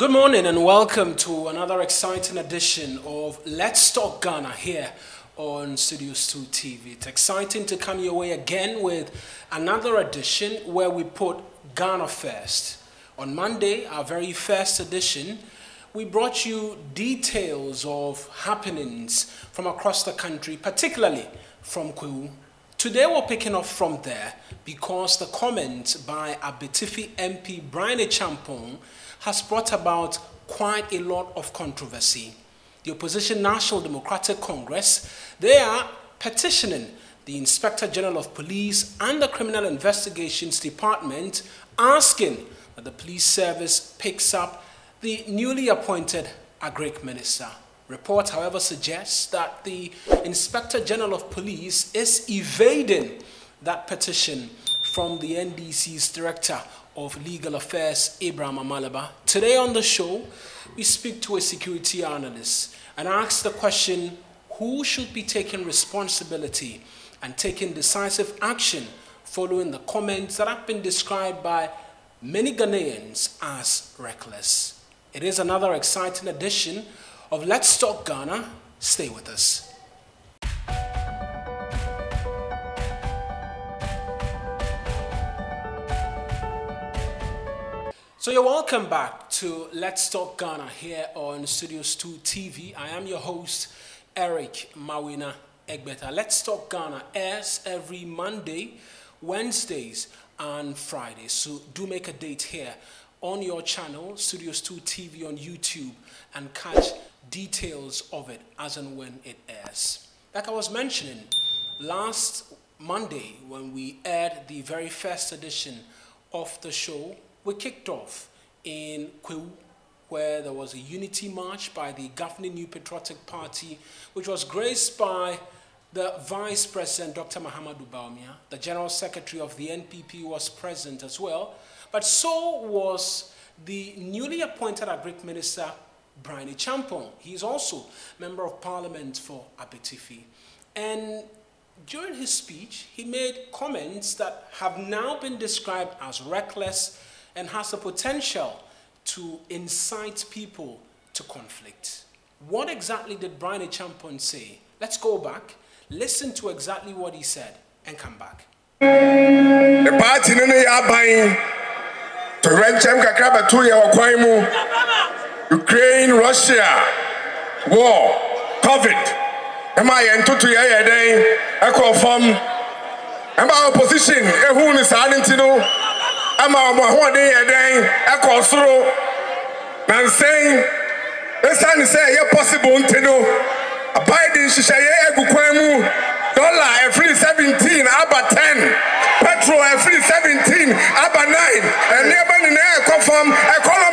Good morning and welcome to another exciting edition of Let's Talk Ghana here on Studios 2 TV. It's exciting to come your way again with another edition where we put Ghana first. On Monday, our very first edition, we brought you details of happenings from across the country, particularly from Kwahu. Today we're picking up from there because the comment by Abetifi MP Bryan Acheampong has brought about quite a lot of controversy. The opposition National Democratic Congress, they are petitioning the Inspector General of Police and the Criminal Investigations Department asking that the police service picks up the newly appointed Agric Minister. Report, however, suggests that the Inspector General of Police is evading that petition from the NDC's Director of Legal Affairs, Abraham Amaliba. Today on the show, we speak to a security analyst and ask the question, who should be taking responsibility and taking decisive action following the comments that have been described by many Ghanaians as reckless? It is another exciting edition of Let's Talk Ghana. Stay with us. So you're welcome back to Let's Talk Ghana here on Studios 2 TV. I am your host, Eric Mawina Egbeta. Let's Talk Ghana airs every Monday, Wednesdays, and Fridays. So do make a date here on your channel, Studios 2 TV on YouTube, and catch details of it as and when it airs. Like I was mentioning, last Monday when we aired the very first edition of the show, we kicked off in Kwahu, where there was a unity march by the governing New Patriotic Party, which was graced by the Vice President, Dr. Mahamudu Bawumia. The General Secretary of the NPP was present as well, but so was the newly appointed Agric Minister, Bryan Acheampong. He's also Member of Parliament for Abetifi. And during his speech, he made comments that have now been described as reckless and has the potential to incite people to conflict. What exactly did Bryan Acheampong say? Let's go back, listen to exactly what he said, and come back. The party no ya buying to torɛnkyɛm kakra bɛto yɛ ɔkwan mu ukraine russia war covid ɛma yɛn ntoto yɛ yɛ dɛn ɛkɔ fam ɛma opposition ehu ne saa ne ɛma ɔmo ahoɔden yɛ dɛn ɛkɔ soro na nsɛn esiane sɛ ɛyɛ possible nti no biden nhyehyɛeɛ egu kwan mu dollar ɛfiri seventeen aba ten. Petrol ɛfiri seventeen aba nine. Nneɛma nyinaa ɛkɔ fam economy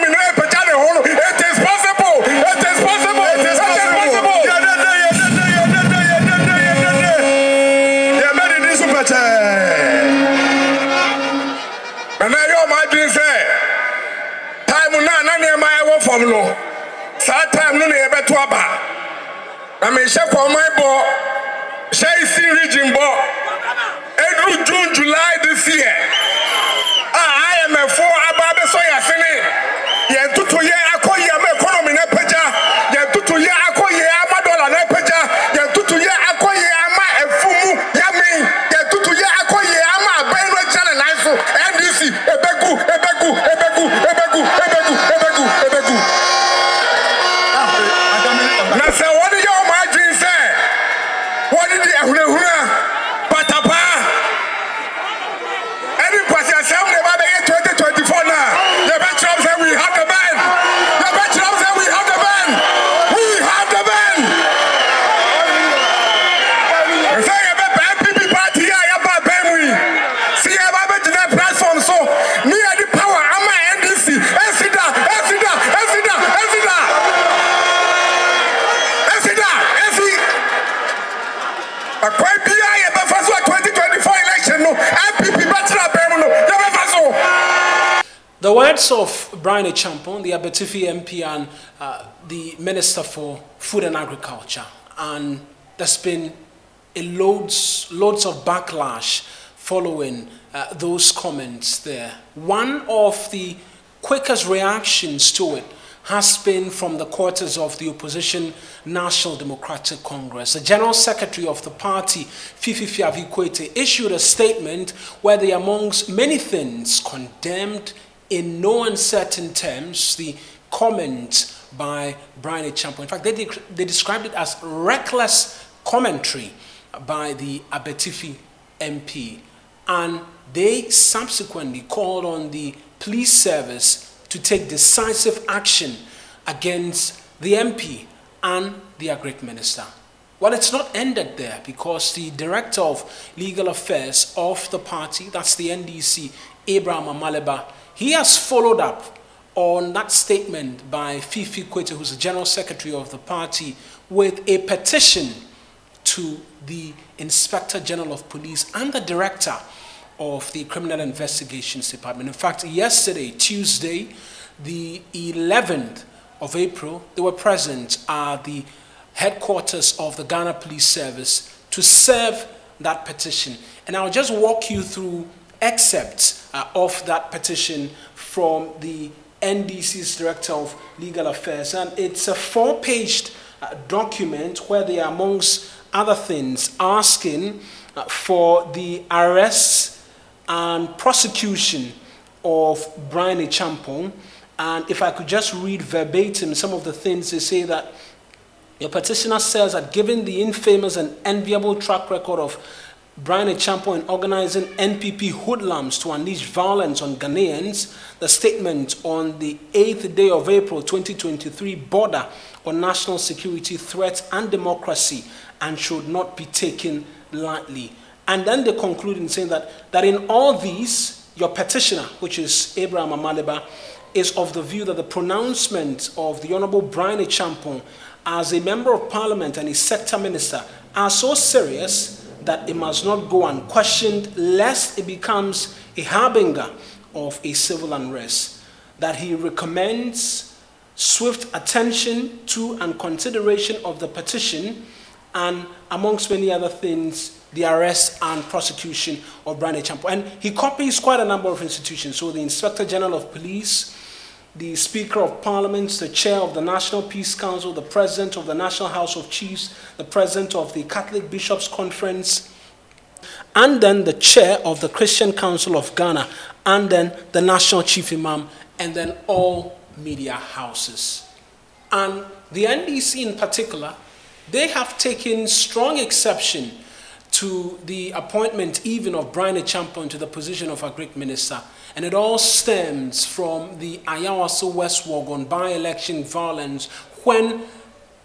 àmì iṣẹ́ kọ́ ọmọ ẹ̀ bọ̀ ṣẹ́ ìsìn region bọ̀ ẹ̀dùn June July this year. The words of Bryan Acheampong, the Abetifi MP and uh, the Minister for Food and Agriculture, and there's been a loads, loads of backlash following uh, those comments there. One of the quickest reactions to it has been from the quarters of the opposition National Democratic Congress. The General Secretary of the party, Fifi Fiavi issued a statement where they, amongst many things, condemned in no uncertain terms the comment by Bryan Acheampong. In fact, they, de they described it as reckless commentary by the Abetifi MP. And they subsequently called on the police service to take decisive action against the MP and the Agric Minister. Well, it's not ended there because the Director of Legal Affairs of the party, that's the NDC, Abraham Amaliba, he has followed up on that statement by Fifi Kwetey, who's the General Secretary of the party, with a petition to the Inspector General of Police and the Director of the Criminal Investigations Department. In fact, yesterday, Tuesday, the 11th of April, they were present at the headquarters of the Ghana Police Service to serve that petition. And I'll just walk you through excerpts uh, of that petition from the NDC's Director of Legal Affairs. And it's a four paged uh, document where they are, amongst other things, asking uh, for the arrest and prosecution of Bryan Acheampong. And if I could just read verbatim some of the things they say that your petitioner says that given the infamous and enviable track record of Bryan Acheampong in organizing NPP hoodlums to unleash violence on Ghanaians, the statement on the 8th day of April 2023 border on national security threats and democracy and should not be taken lightly. And then they conclude in saying that, that in all these, your petitioner, which is Abraham Amaliba, is of the view that the pronouncement of the Honorable Bryan Acheampong as a member of parliament and a sector minister are so serious that it must not go unquestioned lest it becomes a harbinger of a civil unrest. That he recommends swift attention to and consideration of the petition and amongst many other things the arrest and prosecution of Bryan Acheampong. And he copies quite a number of institutions. So the Inspector General of Police, the Speaker of Parliament, the Chair of the National Peace Council, the President of the National House of Chiefs, the President of the Catholic Bishops' Conference, and then the Chair of the Christian Council of Ghana, and then the National Chief Imam, and then all media houses. And the NDC in particular, they have taken strong exception to the appointment even of Bryan Acheampong to the position of Agric Minister. And it all stems from the Ayawaso West Wuogon by-election violence when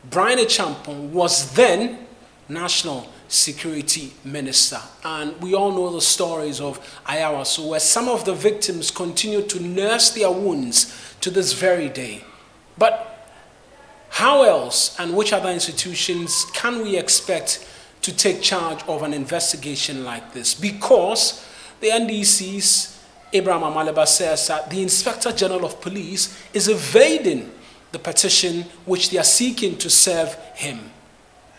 Bryan Acheampong was then National Security Minister. And we all know the stories of Ayawaso where some of the victims continue to nurse their wounds to this very day. But how else and which other institutions can we expect to take charge of an investigation like this because the NDC's Abraham Amaliba says that the Inspector General of Police is evading the petition which they are seeking to serve him.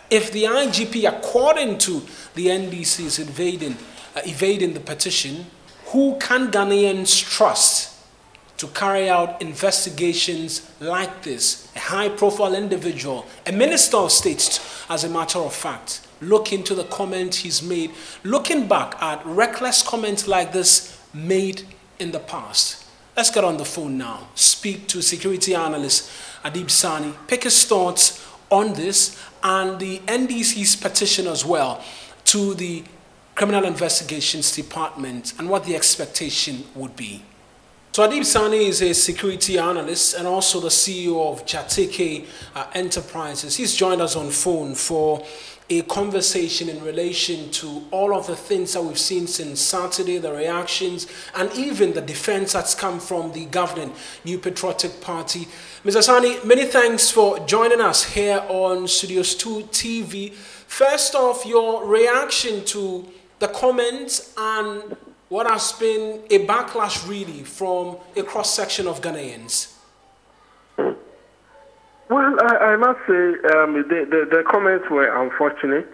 If the IGP, according to the NDC, is evading, uh, evading the petition, who can Ghanaians trust to carry out investigations like this? A high profile individual, a minister of state, as a matter of fact look into the comments he's made, looking back at reckless comments like this made in the past. Let's get on the phone now. Speak to security analyst Adib Sani, pick his thoughts on this and the NDC's petition as well to the Criminal Investigations Department and what the expectation would be. So Adib Sani is a security analyst and also the CEO of Jatikay uh, Enterprises. He's joined us on phone for a conversation in relation to all of the things that we've seen since Saturday, the reactions, and even the defense that's come from the governing New Patriotic Party. Mr. Sani, many thanks for joining us here on Studios 2 TV. First off, your reaction to the comments and what has been a backlash really from a cross section of Ghanaians. Well, I, I must say um, the, the, the, comments were unfortunate.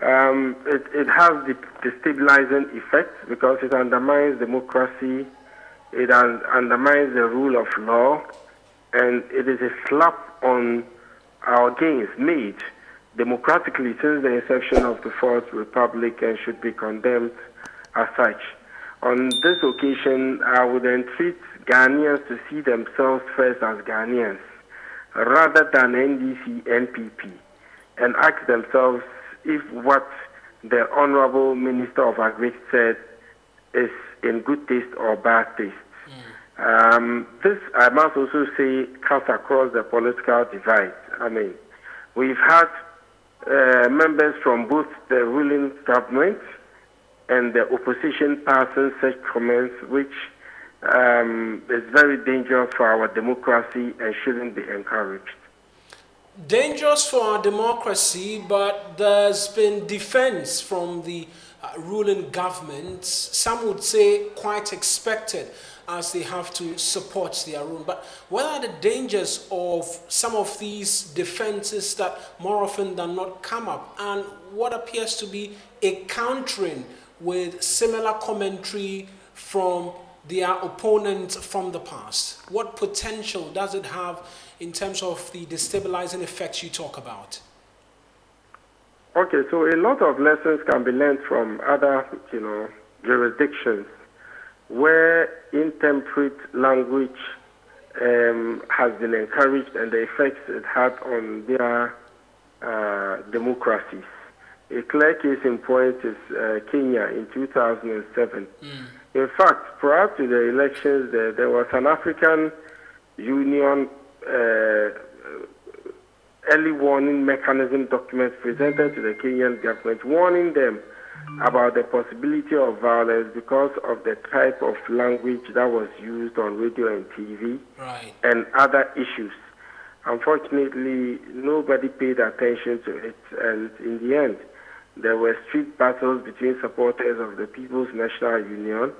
Um, it, it has the destabilizing effect because it undermines democracy, it un- undermines the rule of law, and it is a slap on our gains made democratically since the inception of the Fourth Republic and should be condemned as such. On this occasion, I would entreat Ghanaians to see themselves first as Ghanaians rather than NDC, NPP, and ask themselves if what the Honorable Minister of Agri said is in good taste or bad taste. Mm. Um, this, I must also say, cuts across the political divide. I mean, we've had uh, members from both the ruling government and the opposition passing such comments, which um, is very dangerous for our democracy and shouldn't be encouraged. Dangerous for our democracy, but there's been defense from the uh, ruling government. Some would say quite expected as they have to support their own. But what are the dangers of some of these defenses that more often than not come up? And what appears to be a countering with similar commentary from their opponent from the past? What potential does it have in terms of the destabilizing effects you talk about? Okay, so a lot of lessons can be learned from other, you know, jurisdictions where intemperate language um, has been encouraged and the effects it had on their uh, democracies. A clear case in point is uh, Kenya in 2007. Mm. In fact, prior to the elections, there, there was an African Union uh, early warning mechanism document presented to the Kenyan government warning them about the possibility of violence because of the type of language that was used on radio and TV right. and other issues. Unfortunately, nobody paid attention to it, and in the end, there were street battles between supporters of the People's National Union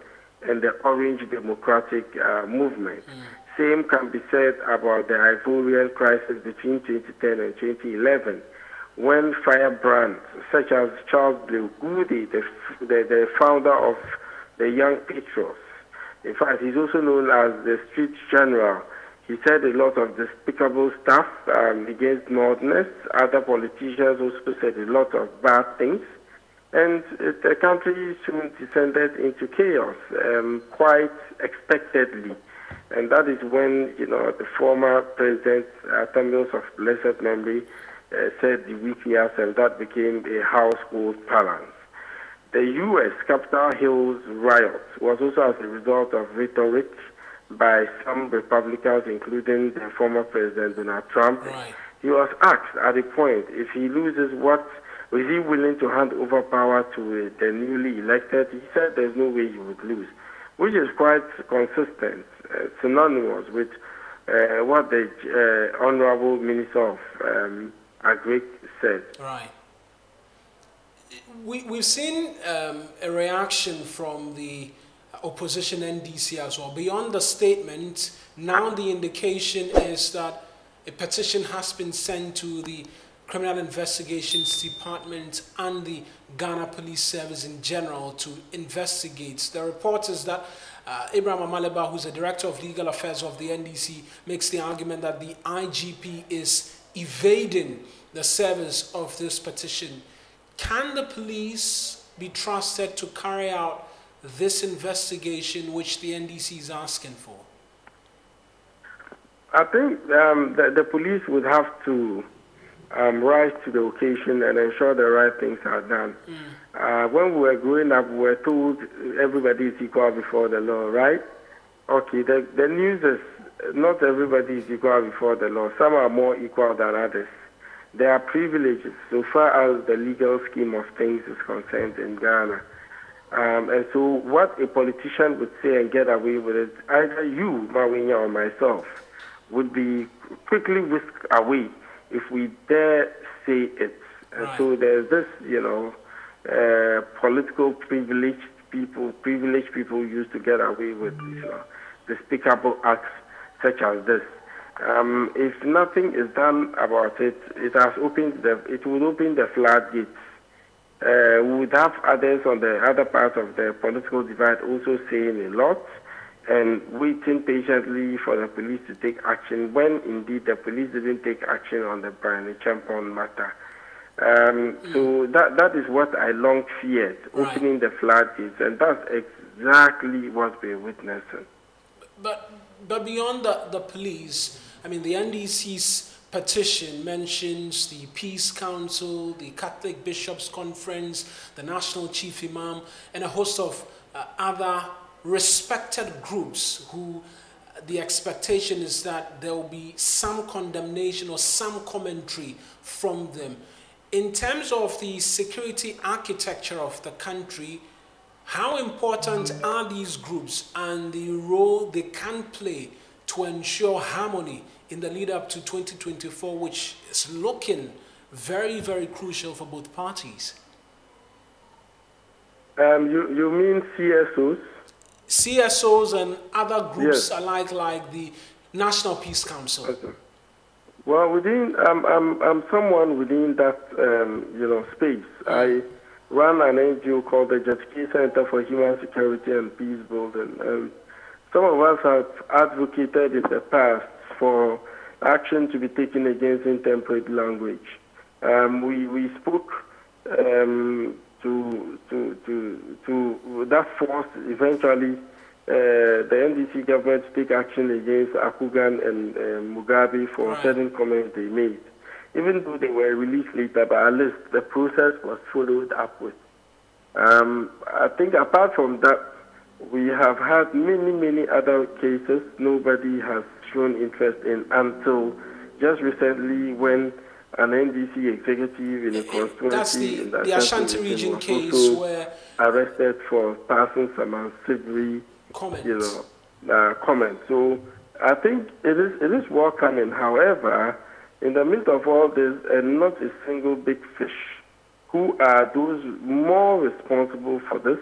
and the Orange Democratic uh, Movement. Mm. Same can be said about the Ivorian crisis between 2010 and 2011 when firebrands such as Charles Blé Goudé, the, the, the, founder of the Young Patriots, in fact, he's also known as the street general. He said a lot of despicable stuff um, against Northerners. Other politicians also said a lot of bad things. And the country soon descended into chaos um, quite expectedly. And that is when, you know, the former president, uh, Atta Mills of blessed memory, uh, said the weakness, and that became a household balance. The U.S. Capitol Hill's riot was also as a result of rhetoric by some Republicans, including the former President Donald Trump. Right. He was asked at a point if he loses what is he willing to hand over power to the newly elected? He said there's no way he would lose, which is quite consistent, uh, synonymous with uh, what the uh, Honorable Minister of um, Agri said. Right. We, we've seen um, a reaction from the opposition NDC as well. Beyond the statement, now the indication is that a petition has been sent to the Criminal Investigations Department and the Ghana Police Service in general to investigate. The report is that uh, Abraham Amaliba, who's the Director of Legal Affairs of the NDC, makes the argument that the IGP is evading the service of this petition. Can the police be trusted to carry out this investigation which the NDC is asking for? I think um, the, the, police would have to um, rise to the occasion and ensure the right things are done. Mm. Uh, when we were growing up, we were told everybody is equal before the law, right? Okay, the, the news is not everybody is equal before the law. Some are more equal than others. There are privileges so far as the legal scheme of things is concerned in Ghana. Um, and so, what a politician would say and get away with it, either you, Mawinya, or myself, would be quickly whisked away if we dare say it. And right. so, there's this, you know, uh, political privilege people, privileged people used to get away with, you know, despicable acts such as this. Um, if nothing is done about it, it has opened the, it would open the floodgates. Uh, we would have others on the other part of the political divide also saying a lot, and waiting patiently for the police to take action when indeed the police didn't take action on the Bryan Acheampong matter. Um, mm. So that that is what I long feared, right. opening the floodgates, and that's exactly what we're witnessing. But but beyond the, the police, I mean, the NDC's petition mentions the Peace Council, the Catholic Bishops' Conference, the National Chief Imam, and a host of uh, other respected groups who the expectation is that there will be some condemnation or some commentary from them. In terms of the security architecture of the country, how important are these groups and the role they can play to ensure harmony in the lead up to 2024, which is looking very, very crucial for both parties? Um, you, you mean CSOs? CSOs and other groups yes. alike, like the National Peace Council. Okay. Well, within, um, I'm, I'm someone within that, um, you know, space. I run an NGO called the Jatikay Center for Human Security and Peace Building. And some of us have advocated in the past for action to be taken against intemperate language. Um, we, we spoke um, to, to, to, to that force eventually uh, the NDC government to take action against Arkugan and uh, Mugabe for right. certain comments they made even though they were released later, but at least the process was followed up with. Um, I think apart from that, we have had many, many other cases nobody has shown interest in until just recently when an NDC executive in a constituency the, in the, the Ashanti region case where arrested for passing some unsavory comments. You know, uh, comments. So I think it is it is welcoming. However, in the midst of all this, and not a single big fish, who are those more responsible for this,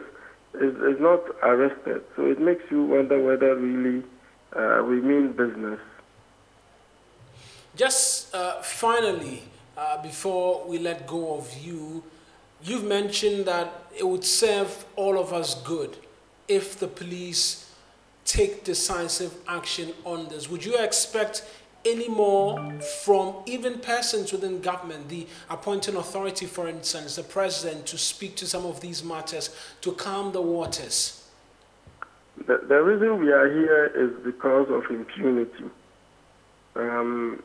is, is not arrested. So it makes you wonder whether really uh, we mean business. Just uh, finally, uh, before we let go of you, you've mentioned that it would serve all of us good if the police take decisive action on this. Would you expect anymore from even persons within government, the appointing authority, for instance, the president, to speak to some of these matters to calm the waters? The, the reason we are here is because of impunity. Um,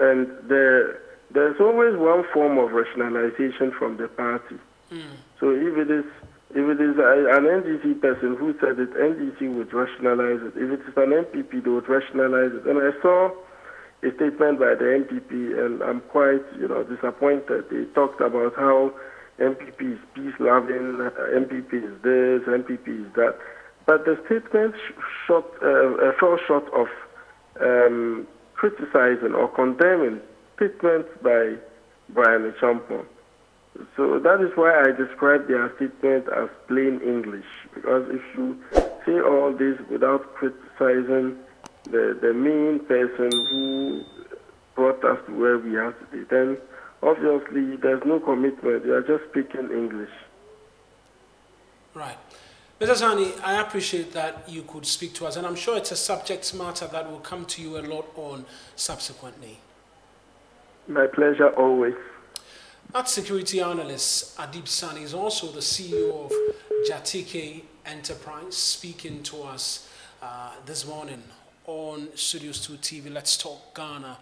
and there, there's always one form of rationalization from the party. Mm. So if it is if it is a, an NDC person who said it, NDC would rationalize it. If it is an NPP, they would rationalize it. And I saw a statement by the NPP, and I'm quite, you know, disappointed. They talked about how NPP is peace-loving, uh, NPP is this, NPP is that, but the statement uh, uh, fell short of um, criticizing or condemning statements by Bryan Acheampong. So that is why I describe their statement as plain English, because if you say all this without criticizing the, the main person who brought us to where we are today, then obviously there's no commitment. You are just speaking English. Right. Mr. Sani, I appreciate that you could speak to us, and I'm sure it's a subject matter that will come to you a lot on subsequently. My pleasure always. That security analyst, Adib Sani, is also the CEO of Jatikay Enterprise, speaking to us uh, this morning on Studios 2 TV, Let's Talk Ghana.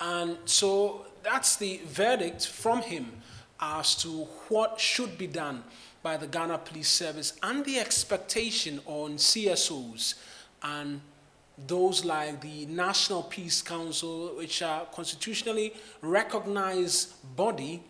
And so that's the verdict from him as to what should be done by the Ghana Police Service and the expectation on CSOs and those like the National Peace Council, which are constitutionally recognized body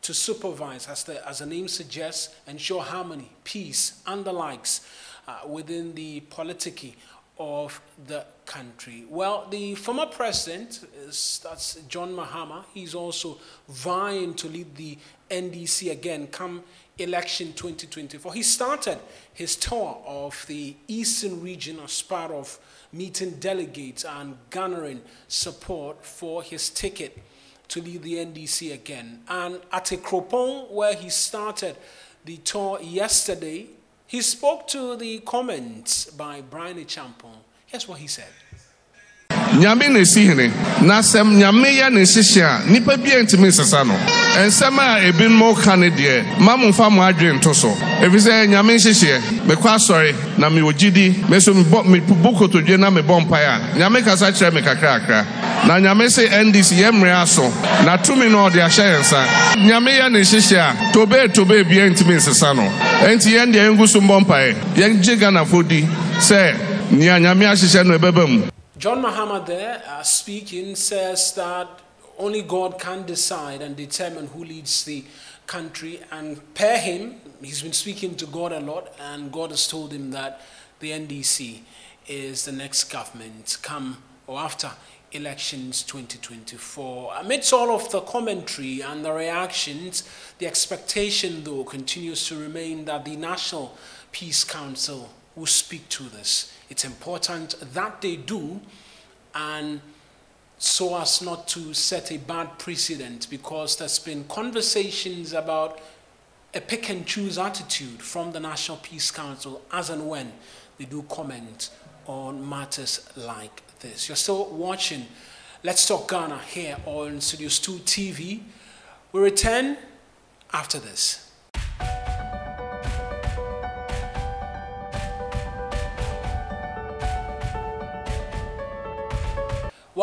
to supervise, as the, as the name suggests, ensure harmony, peace, and the likes uh, within the politicking of the country. Well, the former president, is, that's John Mahama, he's also vying to lead the NDC again come election 2024. He started his tour of the eastern region as part of meeting delegates and garnering support for his ticket to lead the NDC again. And at Akropong, where he started the tour yesterday, He spoke to the comments by Bryan Acheampong. Here's what he said. Nyame na esi hene. Na sɛm nyame yɛ ne nhyehyɛ a nnipa bia ntumi nsesa no. Ɛnsɛm a ebinom ka ne deɛ ma mo mfa mo adwene nto so. Ɛfiri sɛ nyame nhyehyɛ. Mekɔ asɔre na mewɔ gyidi. Me so mebu kotodwe na mebɔ mpae a nyame kasa kyerɛ me kakrakra. Na nyame se ndc yɛ mmerɛ aso. Na tumi no ɔde ahyɛ yɛn nsa. Nyame yɛ ne nhyehyɛ a tobee tobee bia ntumi nsesa no. Ɛnti yɛn deɛ yɛngu so mbɔ mpae. Yɛngye ghanafoɔ di sɛ nea nyame ahyehyɛ no ɛbɛba mu John Mahama there uh, speaking says that only God can decide and determine who leads the country. And per him, he's been speaking to God a lot, and God has told him that the NDC is the next government come or after elections 2024. Amidst all of the commentary and the reactions, the expectation, though, continues to remain that the National Peace Council will speak to this. It's important that they do, and so as not to set a bad precedent because there's been conversations about a pick and choose attitude from the National Peace Council as and when they do comment on matters like this. You're still watching Let's Talk Ghana here on Studios 2 TV. We return after this.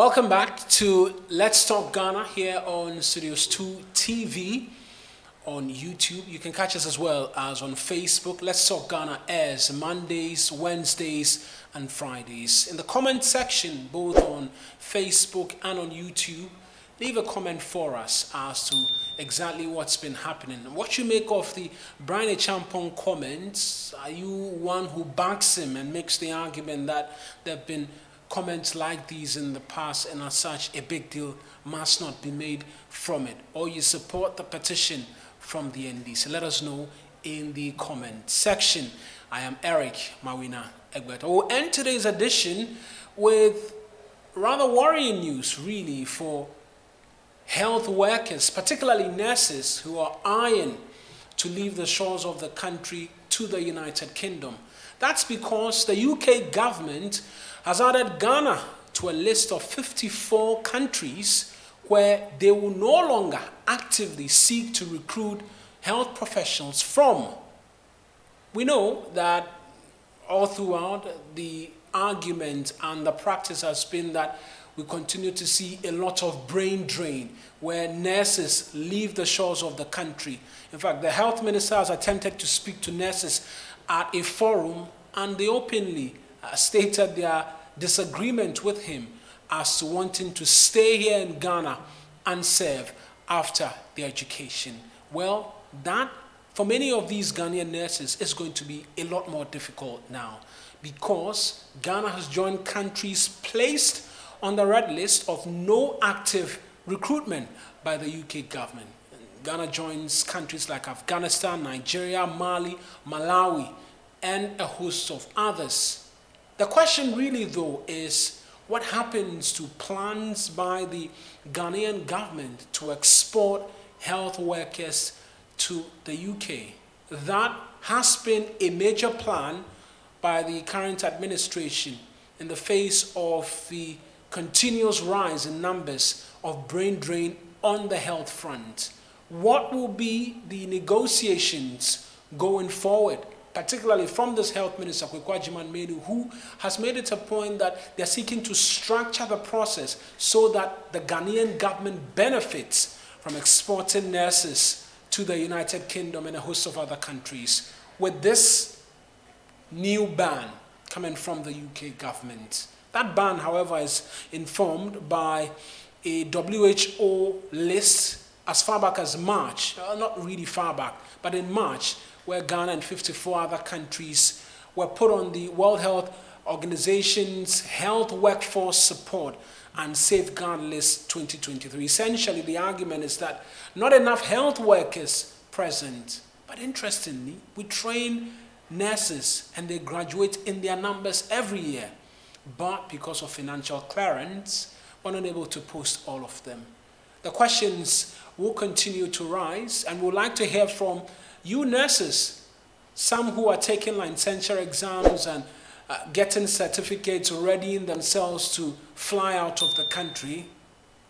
Welcome back to Let's Talk Ghana here on Studios 2 TV on YouTube. You can catch us as well as on Facebook. Let's Talk Ghana airs Mondays, Wednesdays, and Fridays. In the comment section, both on Facebook and on YouTube, leave a comment for us as to exactly what's been happening. What you make of the Bryan Acheampong comments? Are you one who backs him and makes the argument that there have been comments like these in the past and as such a big deal must not be made from it? Or you support the petition from the NDC? Let us know in the comment section. I am Eric Mawina Egbert. We'll end today's edition with rather worrying news, really, for health workers, particularly nurses who are eyeing to leave the shores of the country to the United Kingdom. That's because the UK government has added Ghana to a list of 54 countries where they will no longer actively seek to recruit health professionals from. We know that all throughout the argument and the practice has been that we continue to see a lot of brain drain where nurses leave the shores of the country. In fact, the health minister has attempted to speak to nurses at a forum and they openly uh, stated their disagreement with him as to wanting to stay here in Ghana and serve after their education. Well, that for many of these Ghanaian nurses is going to be a lot more difficult now because Ghana has joined countries placed on the red list of no active recruitment by the UK government. Ghana joins countries like Afghanistan, Nigeria, Mali, Malawi, and a host of others. The question really, though, is what happens to plans by the Ghanaian government to export health workers to the UK? That has been a major plan by the current administration in the face of the continuous rise in numbers of brain drain on the health front. What will be the negotiations going forward, particularly from this health minister, Kwaku Agyeman-Manu, who has made it a point that they're seeking to structure the process so that the Ghanaian government benefits from exporting nurses to the United Kingdom and a host of other countries. With this new ban coming from the UK government, that ban, however, is informed by a WHO list as far back as March, uh, not really far back, but in March, where Ghana and 54 other countries were put on the World Health Organization's Health Workforce Support and Safeguard List 2023. Essentially, the argument is that not enough health workers present, but interestingly, we train nurses and they graduate in their numbers every year but because of financial clearance, we're not able to post all of them. The questions will continue to rise, and we'd like to hear from you nurses some who are taking licensure exams and uh, getting certificates, readying themselves to fly out of the country.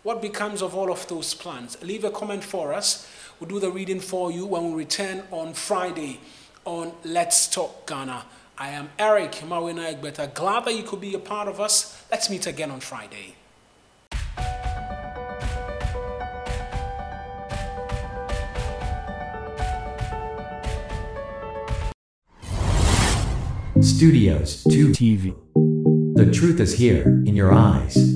What becomes of all of those plans? Leave a comment for us. We'll do the reading for you when we return on Friday on Let's Talk Ghana. I am Eric Mawina Egbeta. Glad that you could be a part of us. Let's meet again on Friday. Studios 2 TV. The truth is here, in your eyes.